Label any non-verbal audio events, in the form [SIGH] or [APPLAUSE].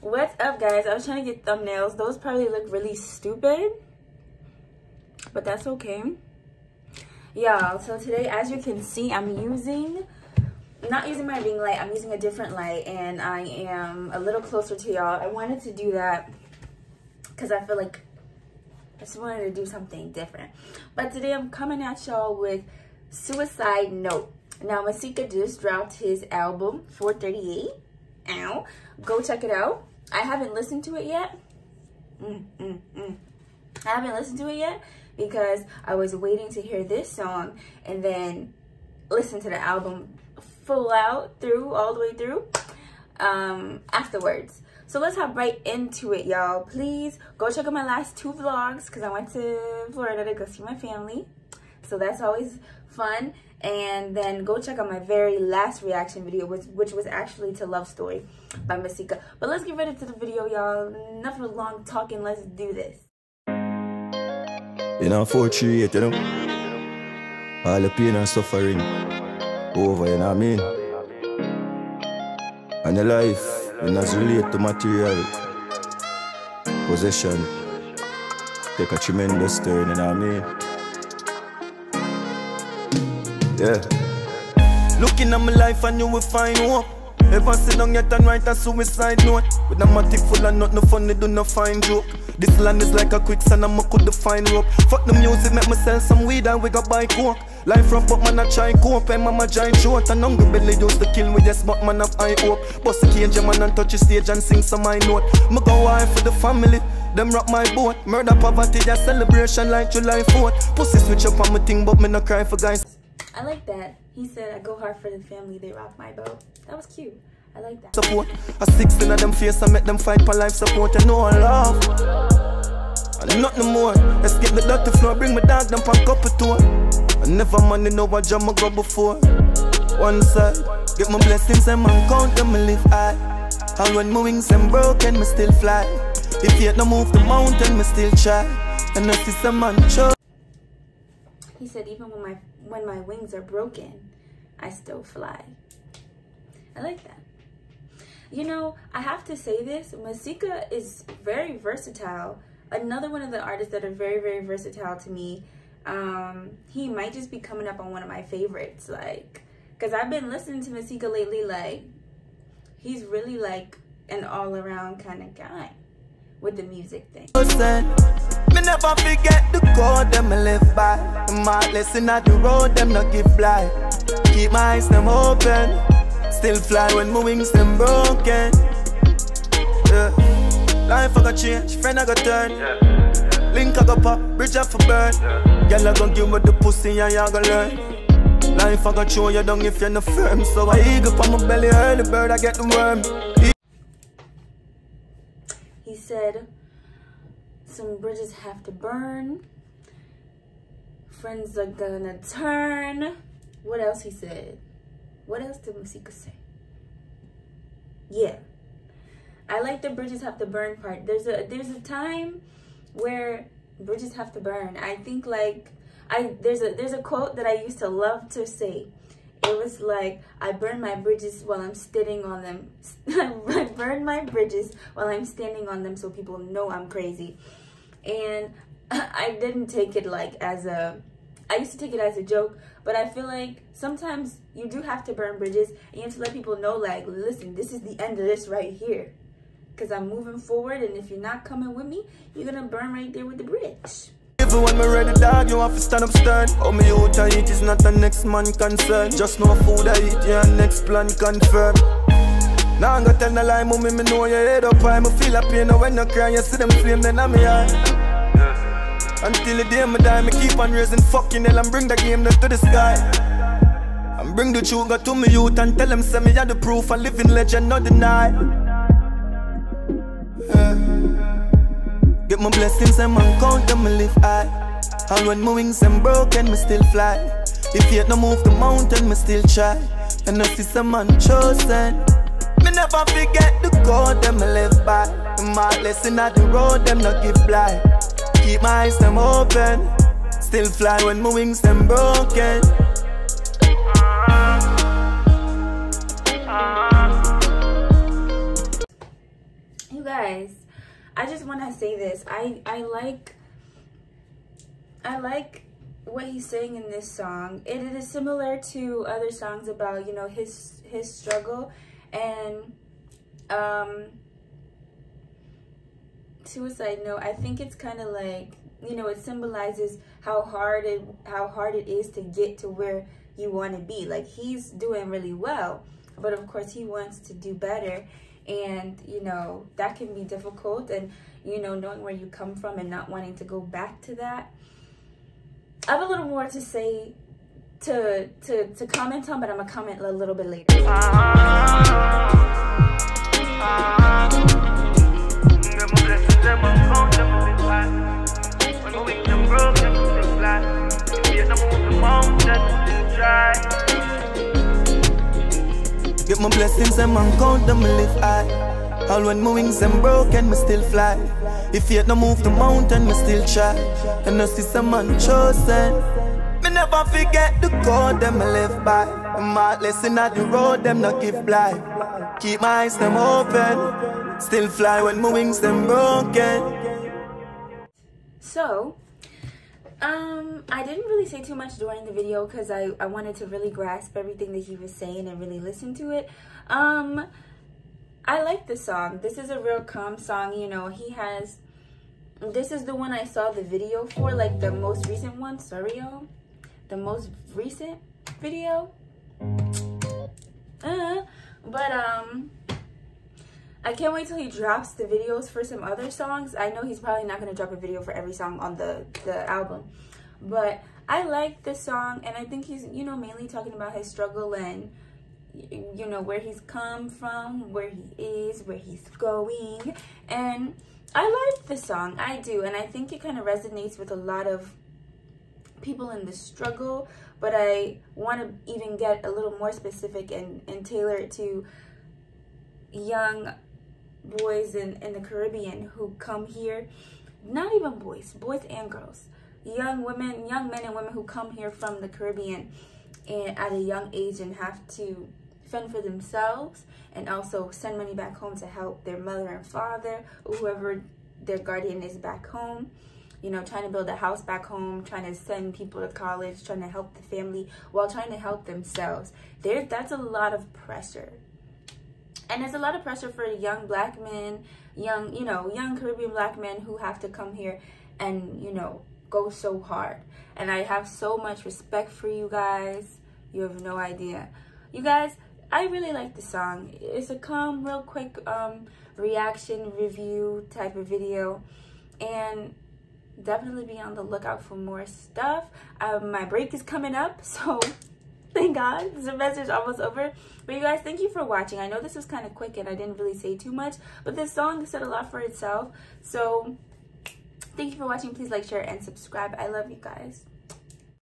What's up, guys? I was trying to get thumbnails. Those probably look really stupid, but that's okay. Y'all, so today, as you can see, I'm using, not using my ring light, I'm using a different light, and I am a little closer to y'all. I wanted to do that because I feel like I just wanted to do something different. But today, I'm coming at y'all with Suicide Note. Now, Masicka just dropped his album, 438. Go check it out. I haven't listened to it yet. Mm, mm, mm. I haven't listened to it yet because I was waiting to hear this song and then listen to the album full out through, all the way through, um, afterwards. So let's hop right into it, y'all. Please go check out my last two vlogs because I went to Florida to go see my family. So that's always fun and then go check out my very last reaction video which, which was actually to love story by Masicka. But let's get ready to the video y'all. Enough of long talking. Let's do this. 438 you know all the pain and suffering. Over you know what i mean? And the life to material take a tremendous turn you know what i mean yeah. Looking at my life and you will find hope. Ever sit down yet and write a suicide note. With a matic full of nothing funny, do not find joke. This land is like a quicksand and I could find rope. Fuck the music, make me sell some weed and we got buy coke. Life rough but man I try cope. And mama giant short And hungry belly used to kill me. Yes but man high hope. Bust the cage man and touch the stage and sing some high note. Me go wife for the family them rock my boat. Murder poverty, a celebration like July 4th Pussy switch up on my thing but me no cry for guys I like that. He said, I go hard for the family, they rock my boat. That was cute. I like that. Support. A six in them face, I make them fight for life support I know and no love. And nothing more. Let's get the dirty floor, bring my dog, them pan cup of tour. I never money know what jam I go before. One side, get my blessings and man count them, I live high. And when my wings them broken, me still fly. If yet no move the mountain, me still try. And I see some man show. He said, even when my when my wings are broken, I still fly. I like that. You know, I have to say this, Masicka is very versatile. Another one of the artists that are very, very versatile to me. Um, he might just be coming up on one of my favorites, like, because I've been listening to Masicka lately, like, he's really like an all-around kind of guy with the music thing. Me never forget the code them live by. My lesson at the road them not give blind. Keep my eyes them open. Still fly when my wings them broken. Yeah. Life I got change, friend I got turn. Link I got pop, bridge up for burn. Girl I gon' give me the pussy and you gon' learn. Life I got show you down if you're not firm. So I eagle on my belly, early bird I get the worm. Said, some bridges have to burn. Friends are gonna turn. What else he said? What else did Masicka say? Yeah. I like the bridges have to burn part. There's a there's a time where bridges have to burn. I think like I there's a there's a quote that I used to love to say it was like I burn my bridges while I'm standing on them. [LAUGHS] I burn my bridges while I'm standing on them so people know I'm crazy. And [LAUGHS] I didn't take it like as a, I used to take it as a joke, but I feel like sometimes you do have to burn bridges and you have to let people know like, listen, this is the end of this right here. Because I'm moving forward and if you're not coming with me, you're going to burn right there with the bridge. Even when me ready dog, you have to stand up stern Oh me out I eat is not a next man concern Just no food I eat, yeah, next plan confirm Now I'm gonna tell the lie, mommy, me know you head up. High Me feel a pain when you cry, you see them flame, then I'm eye. Until the day me die, me keep on raising fucking hell And bring the game to the sky. And bring the truth to me youth And tell them say me are the proof A living legend, not deny. Yeah. Get my blessings and man count them, me live high. And when my wings them broken, me still fly. If yet no move the mountain, me still try. And I see some man chosen. Me never forget the code them me live by. My lesson at the road, them not give blind. Keep my eyes them open. Still fly when my wings them broken. This. I I like I like what he's saying in this song. It, it is similar to other songs about, you know, his his struggle and um suicide note. I think it's kind of like, you know, it symbolizes how hard it how hard it is to get to where you want to be. Like he's doing really well, but of course he wants to do better and you know that can be difficult. And you know knowing where you come from and not wanting to go back to that. I have a little more to say to to to comment on, but I'm gonna comment a little bit later. Ah. Blessings and count them live high. All when my wings them broken, me still fly. If yet no move the mountain, me still try. And I see some man chosen. Me never forget the code them me live by. My lesson at the road, them not give blind. Keep my eyes them open. Still fly when my wings them broken. So, um, I didn't really say too much during the video because I, I wanted to really grasp everything that he was saying and really listen to it. Um, I like the song. This is a real calm song. You know, he has, this is the one I saw the video for, like the most recent one. Sorry, y'all. The most recent video. Uh, but, um, I can't wait till he drops the videos for some other songs. I know he's probably not going to drop a video for every song on the, the album. But I like this song, and I think he's, you know, mainly talking about his struggle and you know where he's come from where he is where he's going and i like the song i do and i think it kind of resonates with a lot of people in the struggle but i want to even get a little more specific and, and tailor it to young boys in, in the caribbean who come here not even boys boys and girls young women young men and women who come here from the caribbean and at a young age and have to fend for themselves and also send money back home to help their mother and father or whoever their guardian is back home. You know trying to build a house back home trying to send people to college trying to help the family while trying to help themselves. There that's a lot of pressure and there's a lot of pressure for young black men young you know young caribbean black men who have to come here and you know go so hard and i have so much respect for you guys you have no idea you guys I really like the song. It's a calm, real quick um, reaction review type of video. And definitely be on the lookout for more stuff. Um, my break is coming up, [LAUGHS] so [LAUGHS] thank God. The semester is almost over. But you guys, thank you for watching. I know this was kind of quick and I didn't really say too much, but this song said a lot for itself. So thank you for watching. Please like, share, and subscribe. I love you guys.